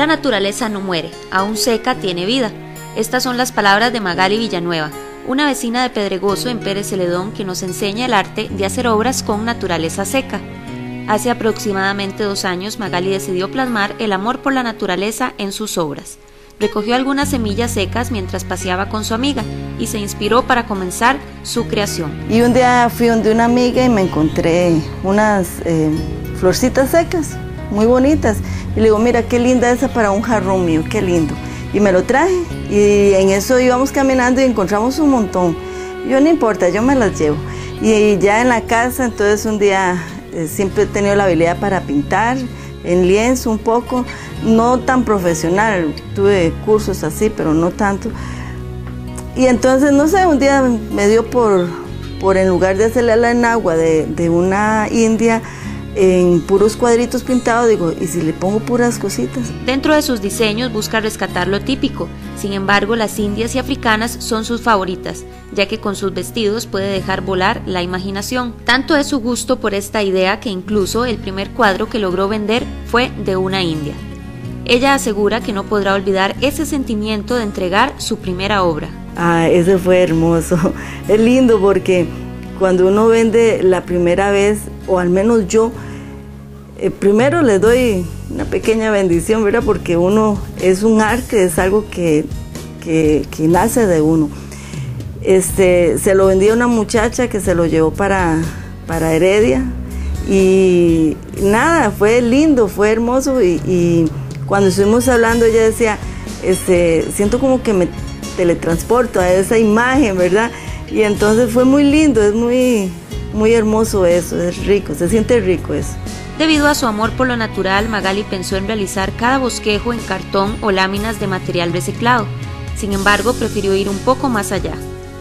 La naturaleza no muere, aún seca tiene vida. Estas son las palabras de Magali Villanueva, una vecina de Pedregoso en Pérez Celedón que nos enseña el arte de hacer obras con naturaleza seca. Hace aproximadamente dos años Magali decidió plasmar el amor por la naturaleza en sus obras. Recogió algunas semillas secas mientras paseaba con su amiga y se inspiró para comenzar su creación. Y un día fui donde una amiga y me encontré unas eh, florcitas secas muy bonitas. Y le digo, mira, qué linda esa para un jarrón mío, qué lindo. Y me lo traje. Y en eso íbamos caminando y encontramos un montón. Yo no importa, yo me las llevo. Y ya en la casa, entonces un día eh, siempre he tenido la habilidad para pintar en lienzo un poco, no tan profesional, tuve cursos así, pero no tanto. Y entonces, no sé, un día me dio por, por en lugar de hacerle la enagua de, de una india, en puros cuadritos pintados, digo, ¿y si le pongo puras cositas? Dentro de sus diseños busca rescatar lo típico, sin embargo las indias y africanas son sus favoritas, ya que con sus vestidos puede dejar volar la imaginación. Tanto es su gusto por esta idea que incluso el primer cuadro que logró vender fue de una india. Ella asegura que no podrá olvidar ese sentimiento de entregar su primera obra. Ah, ese fue hermoso. Es lindo porque cuando uno vende la primera vez, o al menos yo, eh, primero le doy una pequeña bendición, ¿verdad? Porque uno es un arte, es algo que, que, nace de uno. Este, se lo vendí a una muchacha que se lo llevó para, para Heredia y nada, fue lindo, fue hermoso y, cuando estuvimos hablando ella decía, este, siento como que me teletransporto a esa imagen, ¿verdad? Y entonces fue muy lindo, es muy, muy hermoso eso, es rico, se siente rico eso. Debido a su amor por lo natural, Magali pensó en realizar cada bosquejo en cartón o láminas de material reciclado. Sin embargo, prefirió ir un poco más allá.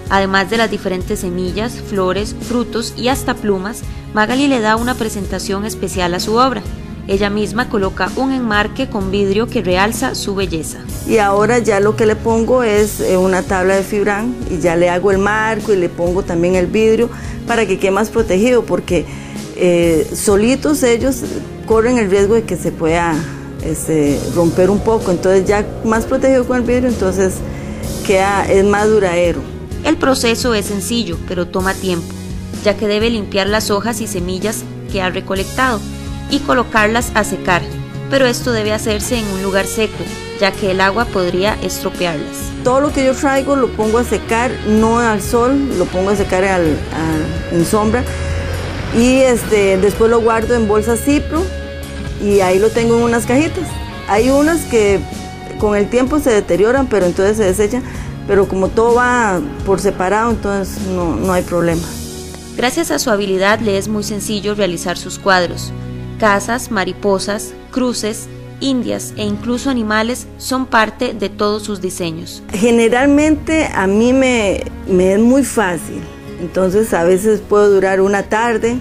Además de las diferentes semillas, flores, frutos y hasta plumas, Magali le da una presentación especial a su obra. Ella misma coloca un enmarque con vidrio que realza su belleza. Y ahora ya lo que le pongo es eh, una tabla de fibran y ya le hago el marco y le pongo también el vidrio para que quede más protegido porque eh, solitos ellos corren el riesgo de que se pueda este, romper un poco. Entonces ya más protegido con el vidrio, entonces queda, es más duradero. El proceso es sencillo, pero toma tiempo, ya que debe limpiar las hojas y semillas que ha recolectado y colocarlas a secar, pero esto debe hacerse en un lugar seco, ya que el agua podría estropearlas. Todo lo que yo traigo lo pongo a secar, no al sol, lo pongo a secar en sombra y este, después lo guardo en bolsa cipro y ahí lo tengo en unas cajitas. Hay unas que con el tiempo se deterioran, pero entonces se desechan, pero como todo va por separado, entonces no, no hay problema. Gracias a su habilidad le es muy sencillo realizar sus cuadros. Casas, mariposas, cruces, indias e incluso animales son parte de todos sus diseños. Generalmente a mí me, es muy fácil, entonces a veces puedo durar una tarde,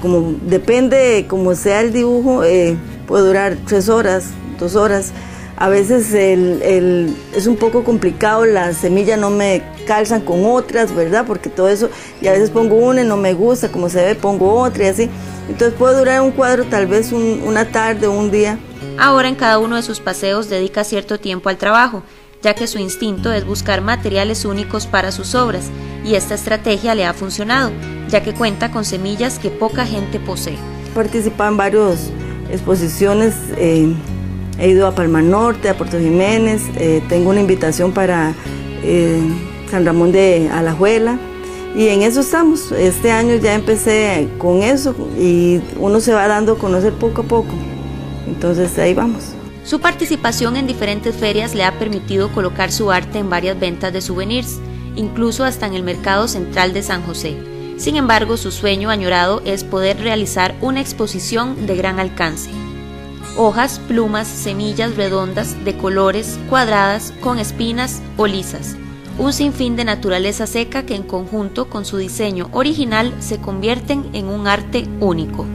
como depende como sea el dibujo, eh, puede durar tres horas, dos horas. A veces es un poco complicado, las semillas no me calzan con otras, ¿verdad? Porque todo eso, y a veces pongo una y no me gusta, como se ve, pongo otra y así. Entonces puede durar un cuadro tal vez una tarde o un día. Ahora en cada uno de sus paseos dedica cierto tiempo al trabajo, ya que su instinto es buscar materiales únicos para sus obras, y esta estrategia le ha funcionado, ya que cuenta con semillas que poca gente posee. Participado en varias exposiciones, eh, he ido a Palma Norte, a Puerto Jiménez, eh, tengo una invitación para eh, San Ramón de Alajuela, y en eso estamos. Este año ya empecé con eso y uno se va dando a conocer poco a poco. Entonces ahí vamos. Su participación en diferentes ferias le ha permitido colocar su arte en varias ventas de souvenirs, incluso hasta en el mercado central de San José. Sin embargo, su sueño añorado es poder realizar una exposición de gran alcance. Hojas, plumas, semillas redondas, de colores, cuadradas, con espinas o lisas un sinfín de naturaleza seca que en conjunto con su diseño original se convierten en un arte único.